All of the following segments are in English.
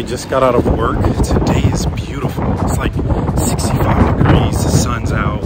right, just got out of work. Today is beautiful. It's like 65 degrees, the sun's out.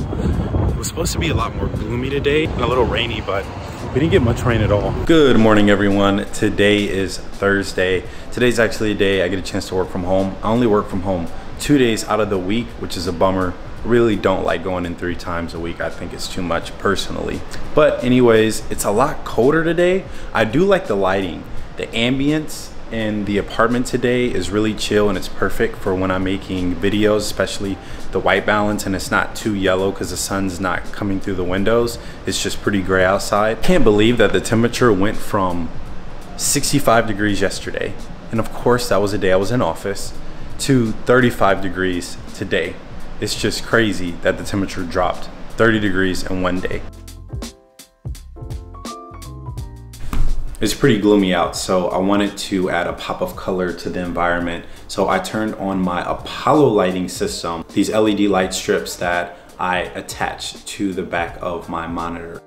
It was supposed to be a lot more gloomy today and a little rainy, but we didn't get much rain at all. Good morning, everyone. Today is Thursday. Today's actually a day I get a chance to work from home. I only work from home two days out of the week, which is a bummer. Really don't like going in three times a week. I think it's too much personally. But anyways, it's a lot colder today. I do like the lighting. The ambience in the apartment today is really chill and it's perfect for when I'm making videos, especially the white balance and it's not too yellow because the sun's not coming through the windows. It's just pretty gray outside. Can't believe that the temperature went from 65 degrees yesterday. And of course that was a day I was in office to 35 degrees today. It's just crazy that the temperature dropped 30 degrees in one day. It's pretty gloomy out, so I wanted to add a pop of color to the environment. So I turned on my Apollo lighting system, these LED light strips that I attach to the back of my monitor.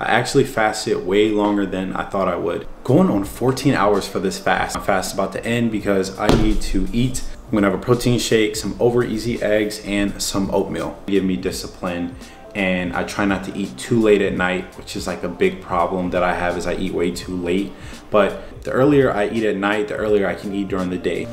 I actually fasted way longer than I thought I would. Going on 14 hours for this fast. My fast is about to end because I need to eat. I'm gonna have a protein shake, some over easy eggs, and some oatmeal. Give me discipline and I try not to eat too late at night, which is like a big problem that I have is I eat way too late. But the earlier I eat at night, the earlier I can eat during the day.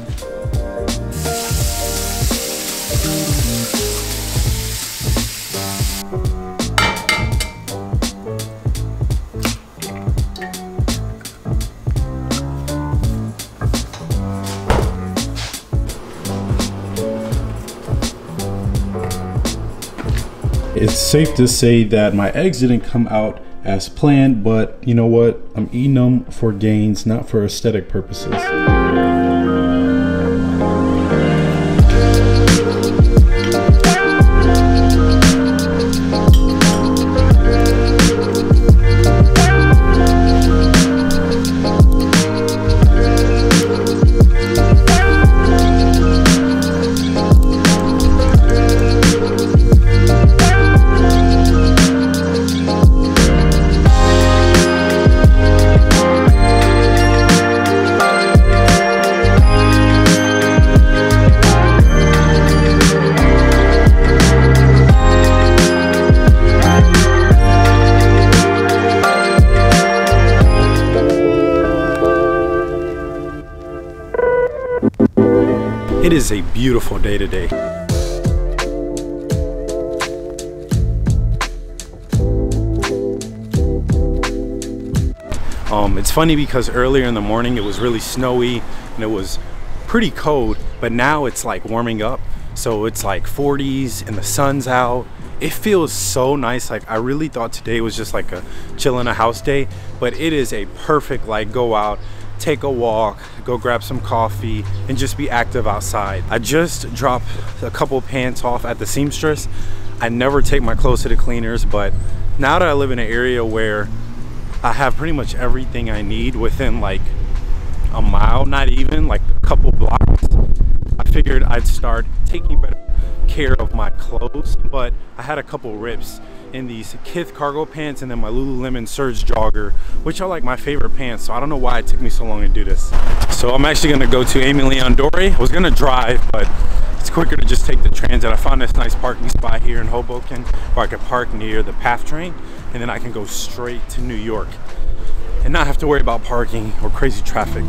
It's safe to say that my eggs didn't come out as planned, but you know what? I'm eating them for gains, not for aesthetic purposes. It is a beautiful day today. Um, it's funny because earlier in the morning it was really snowy and it was pretty cold, but now it's like warming up. So it's like 40s and the sun's out. It feels so nice. Like I really thought today was just like a chill in a house day, but it is a perfect like go out, take a walk, go grab some coffee, and just be active outside. I just dropped a couple pants off at the seamstress. I never take my clothes to the cleaners, but now that I live in an area where I have pretty much everything I need within like a mile, not even, like a couple blocks, I figured I'd start taking better care of my clothes, but I had a couple rips in these Kith cargo pants and then my Lululemon Surge jogger, which are like my favorite pants. So I don't know why it took me so long to do this. So I'm actually gonna go to Aimé Leon Dore. I was gonna drive, but it's quicker to just take the transit. I found this nice parking spot here in Hoboken where I could park near the PATH train and then I can go straight to New York and not have to worry about parking or crazy traffic.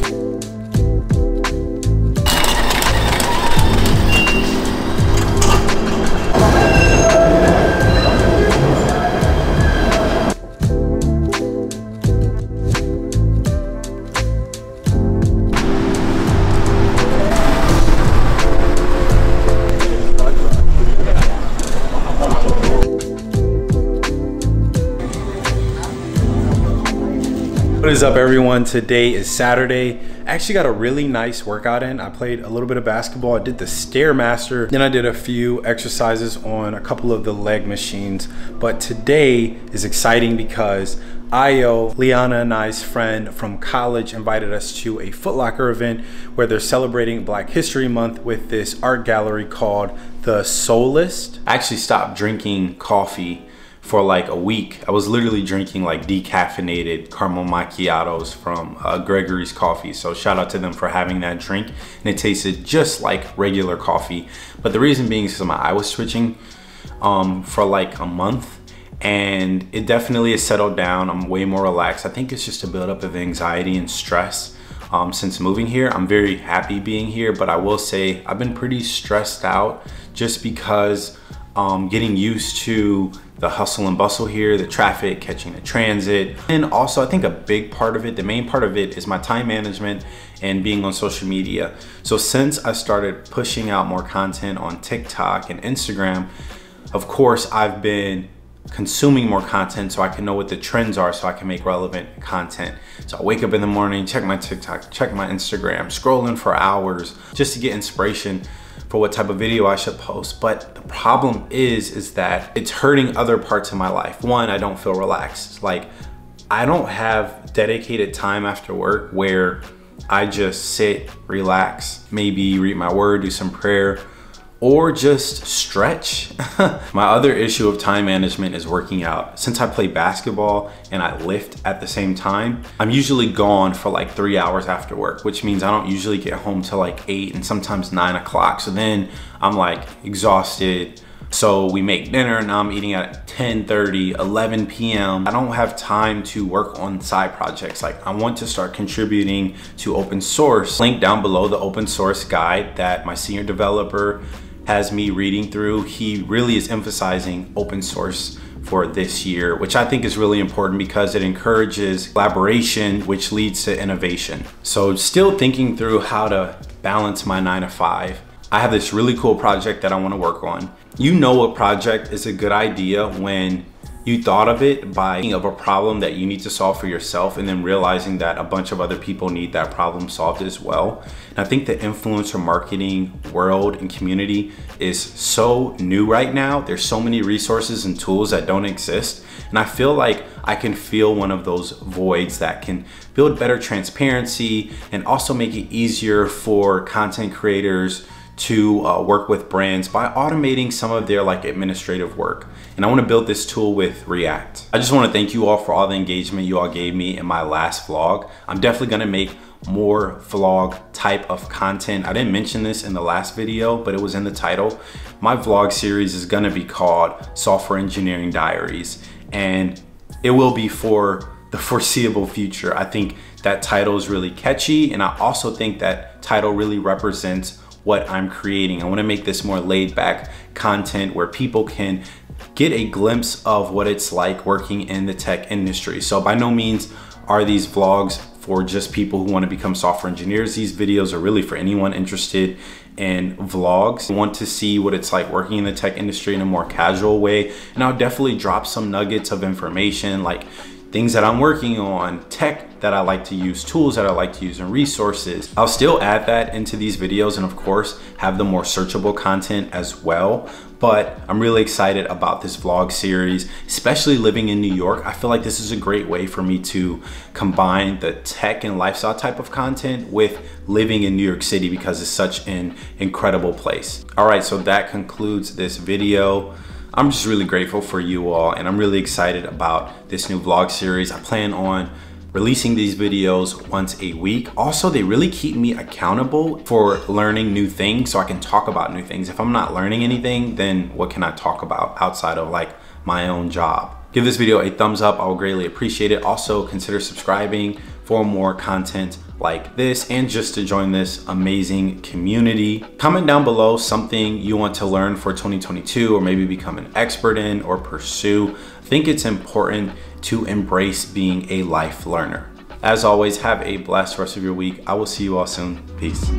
What is up everyone? Today is Saturday I actually got a really nice workout in. I played a little bit of basketball. I did the Stairmaster. Then I did a few exercises on a couple of the leg machines. But today is exciting because Ayo, Liana and I's friend from college, invited us to a Footlocker event where they're celebrating Black History Month with this art gallery called The Soulist. I actually stopped drinking coffee for like a week. I was literally drinking like decaffeinated caramel macchiatos from uh, Gregory's Coffee. So shout out to them for having that drink. And it tasted just like regular coffee. But the reason being is because my eye was switching um, for like a month and it definitely has settled down. I'm way more relaxed. I think it's just a buildup of anxiety and stress um, since moving here. I'm very happy being here, but I will say I've been pretty stressed out just because um, getting used to the hustle and bustle here, the traffic, catching the transit. And also I think a big part of it, the main part of it is my time management and being on social media. So since I started pushing out more content on TikTok and Instagram, of course I've been consuming more content so I can know what the trends are so I can make relevant content. So I wake up in the morning, check my TikTok, check my Instagram, scrolling for hours just to get inspiration for what type of video I should post. But the problem is, is that it's hurting other parts of my life. One, I don't feel relaxed. Like I don't have dedicated time after work where I just sit, relax, maybe read my word, do some prayer, or just stretch. My other issue of time management is working out. Since I play basketball and I lift at the same time, I'm usually gone for like three hours after work, which means I don't usually get home till like eight and sometimes nine o'clock. So then I'm like exhausted. So we make dinner and I'm eating at 10, 30, 11 p.m. I don't have time to work on side projects. Like I want to start contributing to open source. Link down below the open source guide that my senior developer has me reading through. He really is emphasizing open source for this year, which I think is really important because it encourages collaboration, which leads to innovation. So still thinking through how to balance my nine to five. I have this really cool project that I wanna work on. You know a project is a good idea when you thought of it by of a problem that you need to solve for yourself and then realizing that a bunch of other people need that problem solved as well. And I think the influencer marketing world and community is so new right now. There's so many resources and tools that don't exist. And I feel like I can feel one of those voids that can build better transparency and also make it easier for content creators to uh, work with brands by automating some of their like administrative work. And I wanna build this tool with React. I just wanna thank you all for all the engagement you all gave me in my last vlog. I'm definitely gonna make more vlog type of content. I didn't mention this in the last video, but it was in the title. My vlog series is gonna be called Software Engineering Diaries, and it will be for the foreseeable future. I think that title is really catchy, and I also think that title really represents what I'm creating. I wanna make this more laid back content where people can get a glimpse of what it's like working in the tech industry. So by no means are these vlogs for just people who want to become software engineers. These videos are really for anyone interested in vlogs, want to see what it's like working in the tech industry in a more casual way. And I'll definitely drop some nuggets of information like things that I'm working on, tech that I like to use, tools that I like to use, and resources. I'll still add that into these videos and of course have the more searchable content as well. But I'm really excited about this vlog series, especially living in New York. I feel like this is a great way for me to combine the tech and lifestyle type of content with living in New York City because it's such an incredible place. All right, so that concludes this video. I'm just really grateful for you all and I'm really excited about this new vlog series. I plan on releasing these videos once a week. Also, they really keep me accountable for learning new things so I can talk about new things. If I'm not learning anything, then what can I talk about outside of like my own job? Give this video a thumbs up, I will greatly appreciate it. Also, consider subscribing for more content like this and just to join this amazing community. Comment down below something you want to learn for 2022 or maybe become an expert in or pursue. I think it's important to embrace being a life learner. As always, have a blessed rest of your week. I will see you all soon. Peace.